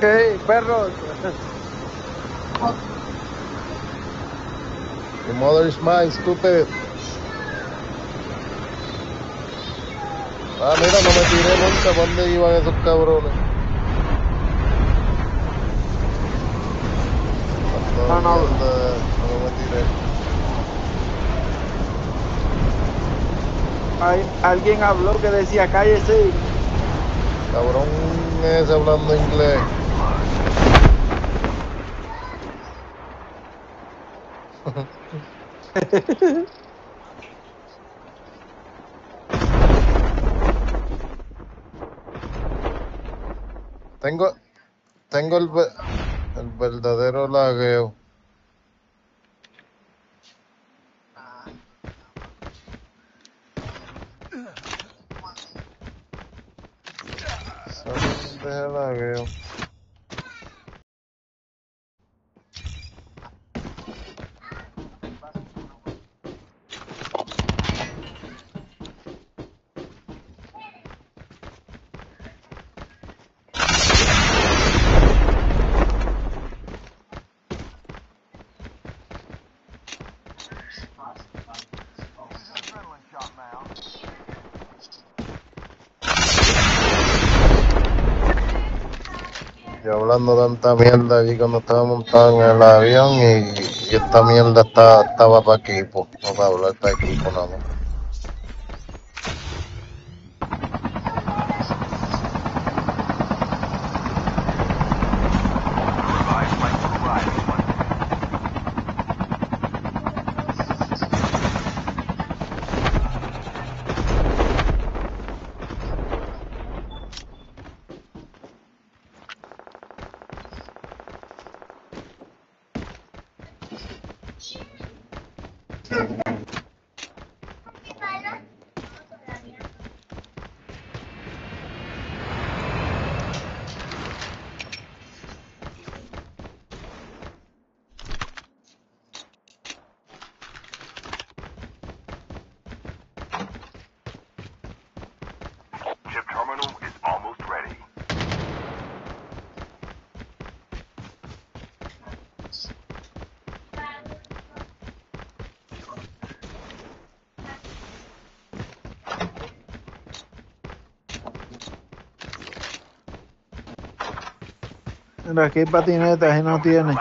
Hey, perros. Your mother is mine, stupid. Ah, mira, no me tiré nunca. ¿Para dónde iban esos cabrones? No, no. mierda, no me tiré. Hay, alguien habló que decía cállese. Cabrón ese hablando inglés. Tengo, tengo el, el verdadero lagueo. Solamente el lagueo. Yo hablando tanta mierda allí cuando estaba montado en el avión y, y esta mierda está, estaba para equipo, no para hablar para equipo nada más. Aquí patinetas y no tiene.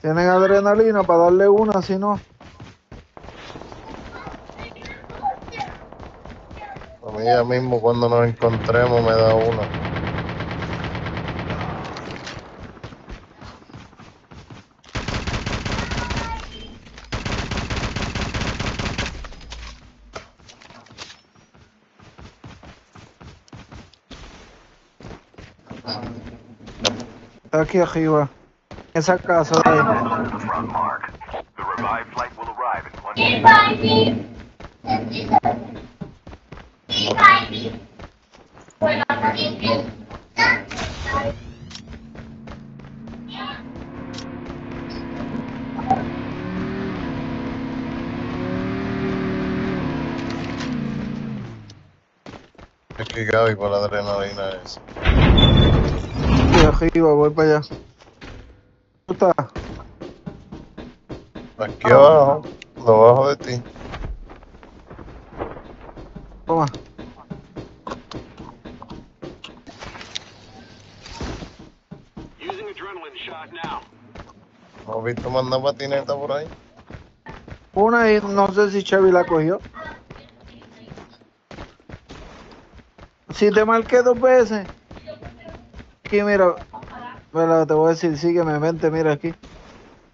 Tienen adrenalina para darle una, si no. A mí ya mismo cuando nos encontremos me da una. Aquí arriba. Esa casa de ahí. The front mark. The revived flight will arrive in one minute. Es que Gaby por la adrenalina esa. Aquí arriba, voy para allá. Aquí abajo, debajo de ti. Toma. Using adrenaline shot now. ¿No has visto mandar patineta por ahí? Una y no sé si Chevy la cogió. Si te marqué dos veces. Aquí, mira. Mira, te voy a decir, sígueme, vente, mira aquí.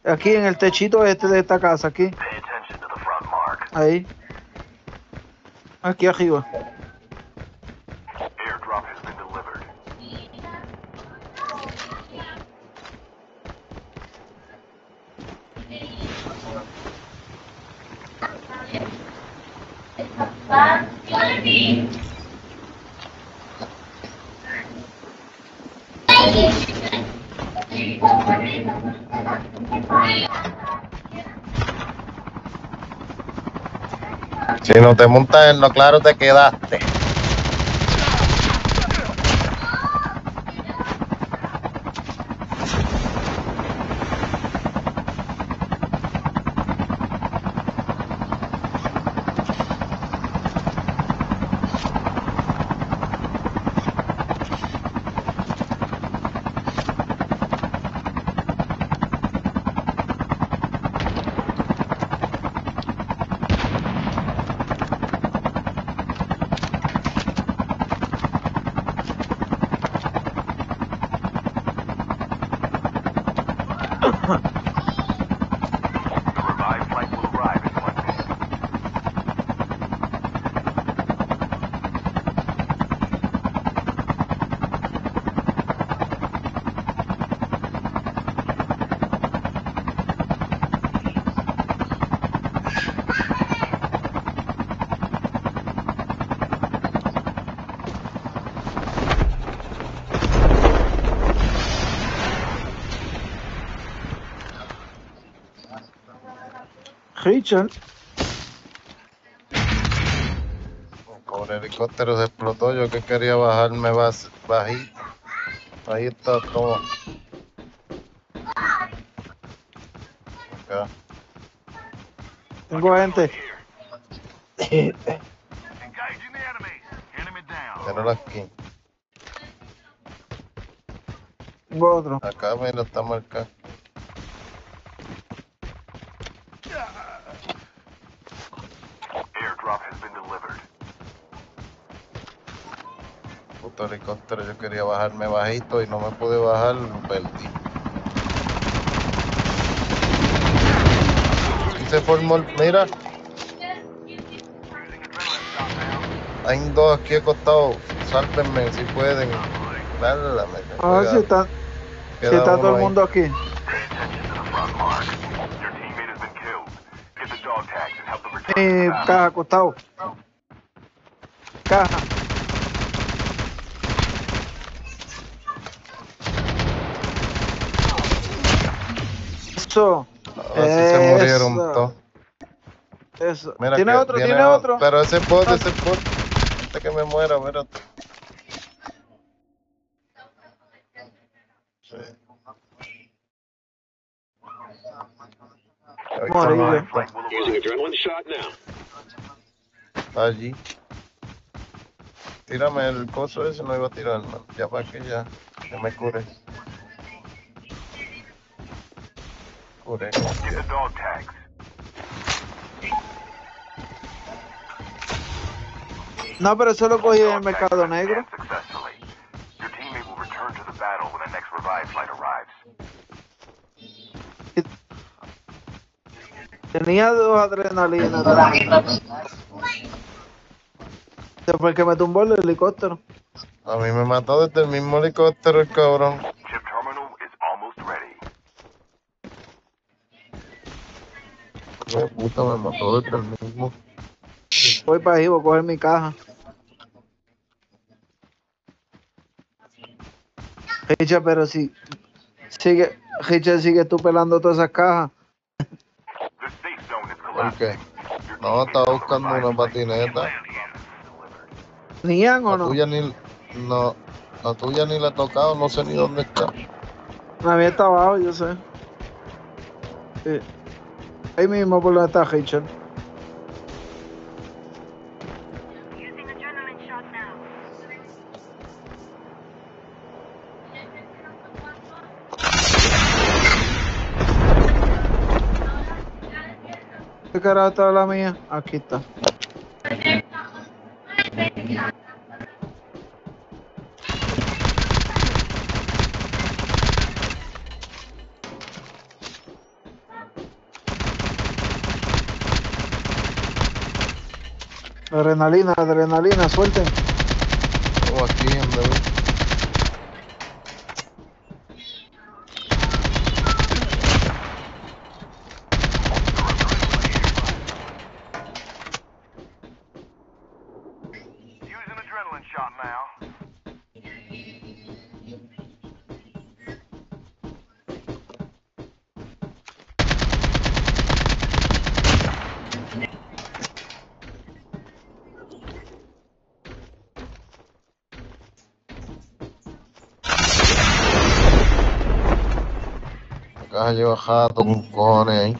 Aquí en el techito este de esta casa, aquí. Ahí. Aquí arriba. Si no te montas en lo claro, te quedaste. Con el helicóptero se explotó. Yo que quería bajarme bas- bajito. Está todo. Acá. Tengo gente. Míralo aquí. Tengo otro. Acá, mira, está marcado. Helicóptero. Yo quería bajarme bajito y no me pude bajar. Perdí. Aquí se formó el... Mira. Hay dos aquí acostados. Sálvenme si pueden. Dale, A ver si está, si está todo el mundo aquí. Pay attention to the Eso. Así se murieron Eso. todos. Eso. Mira ¿Tiene que otro? ¿Tiene otro? Pero ese bot, ese bot. Antes que me muera, espérate. Sí. Ahí está, Morir. ahí está. Flight will Using arrive. adrenaline shot now. Está allí. Tírame el coso ese, no iba a tirar, man. Ya para que ya, ya me cure. No, pero eso lo cogí en el mercado negro. Tenía dos adrenalinas. Después que me tumbó el helicóptero. A mí me mató desde el mismo helicóptero el cabrón. Qué puta, me mató el mismo. Voy para ahí, voy a coger mi caja. Richa, pero si sigue, Richa, sigue tú pelando todas esas cajas. ¿Por qué? No, estaba buscando una patineta. ¿Nian o La no? tuya ni, no, la tuya ni la he tocado, no sé ni dónde está. La mía está abajo, yo sé. Sí. Ahí mismo por donde está Richard. Using adrenaline Adrenalina, adrenalina, suelten. Estamos aquí. Use an adrenaline shot now. La caja lleva jato con cojones ahí.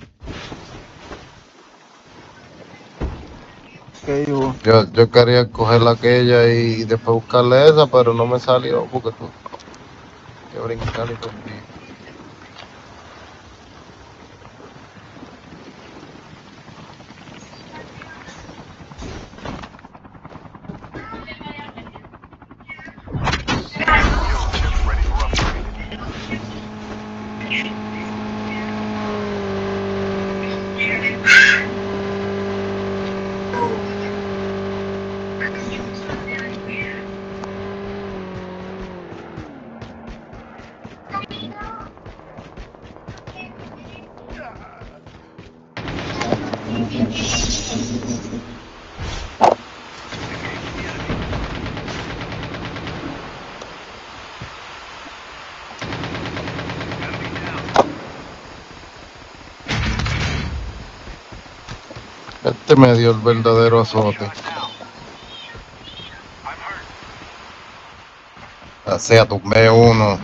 Hubo. Yo, yo quería coger la aquella y después buscarle esa, pero no me salió porque tú. Que brincar y contigo. Este me dio el verdadero azote. O sea, tumbé uno.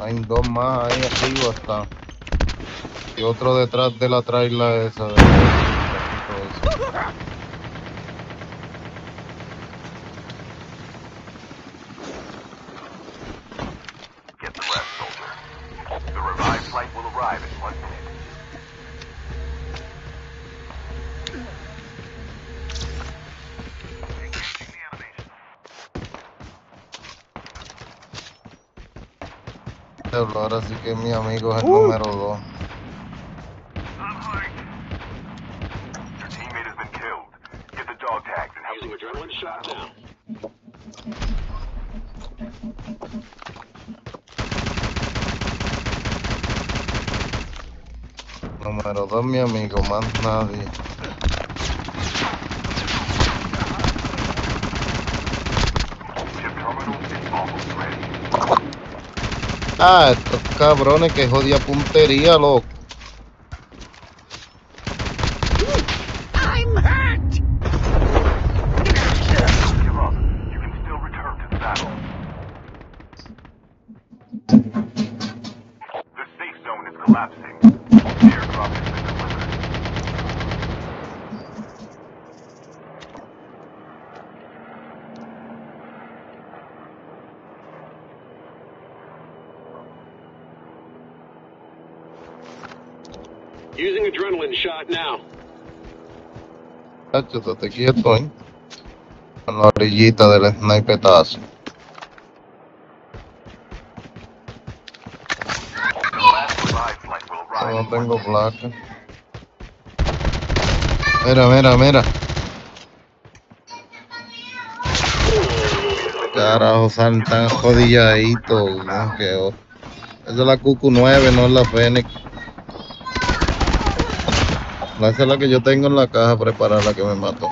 Hay dos más ahí arriba está. Y otro detrás de la traila esa. De... ahora sí que mi amigo es el uh. número 2. Número dos, mi amigo, más nadie. Ah, estos cabrones que jodía puntería, loco. Chacho, estate quieto, ¿eh? En la orillita del snipetazo. Yo no tengo placa. Mira, mira, mira. Carajo, salen tan jodilladitos. ¿no? Esa es la QQ9, no es la Fennec. Esa es la que yo tengo en la caja preparada, la que me mató.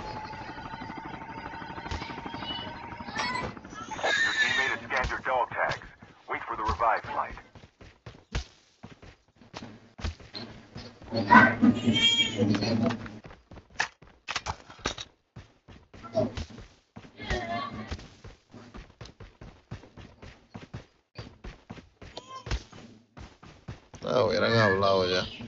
Ah, hubieran hablado ya.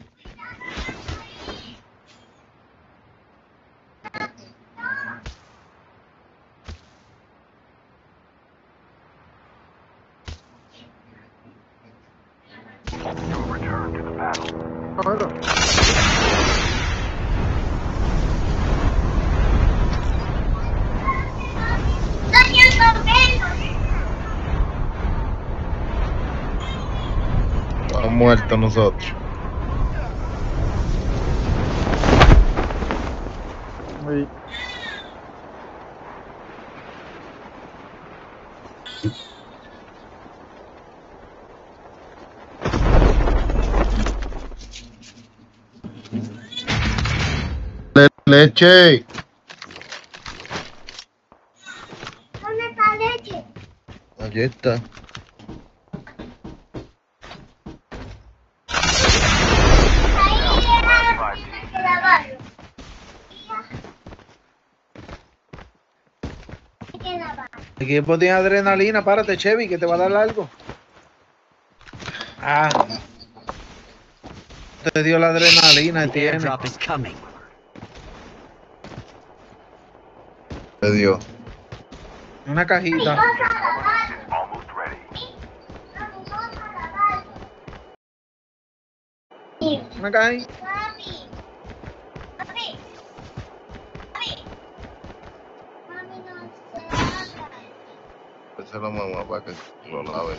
Estamos muertos nosotros. Sí. Le- leche. ¿Dónde está leche? Allí está. El equipo tiene adrenalina, párate, Chevy, que te va a dar algo. Ah. Te dio la adrenalina, tiene. Le dio. Una cajita. Vamos a Es la mamá para que lo lave.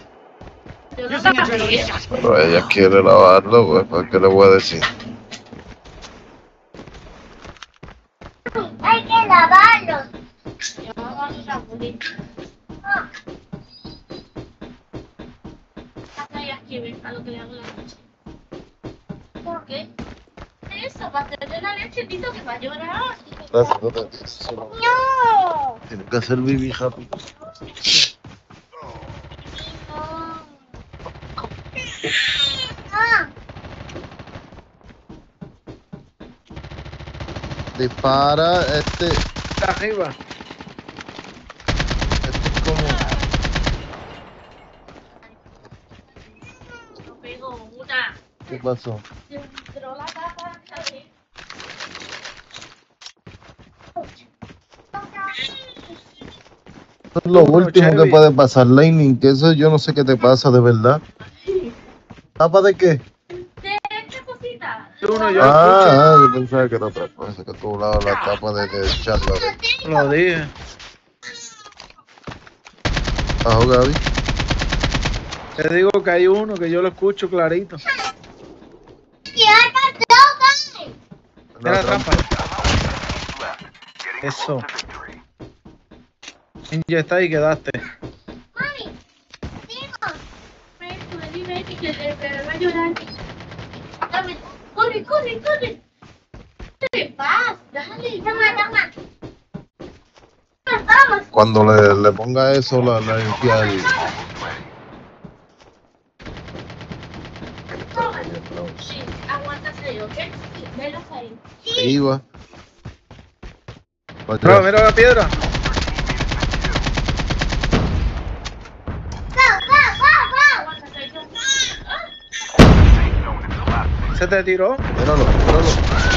Pero ella quiere lavarlo, pues, ¿para qué le voy a decir? Hay que lavarlo. A lo que le hago la leche. ¿Por qué? Eso, para tener la leche, Tito, que va a llorar. No. Tiene que hacer bibi rápido. Dispara, este, este Está arriba. es como... No pego una. ¿Qué pasó? Entró la. ¿sabes? Eso es lo último Chevy. que puede pasar, Lightning, que eso yo no sé qué te pasa de verdad. ¿Tapa de qué? ¿De esta cosita? Uno, yo Ah, ah, yo pensaba que era otra cosa, que tú hablabas la tapa de, de Charlotte. Lo dije. Ajo, Gaby. Te digo que hay uno que yo lo escucho clarito. la trampa. Eso. Inyecta y quedaste. Mami, digo. Ven, tú ven y ven y que le le va a llorar. Dame. Corre, corre. Dale. Toma, toma. Vamos. Cuando le, le ponga eso, la, la limpia el... Sí, ¿ok? Sí, velos ahí. Bro, mira la piedra. Se te tiró. Míralo, míralo.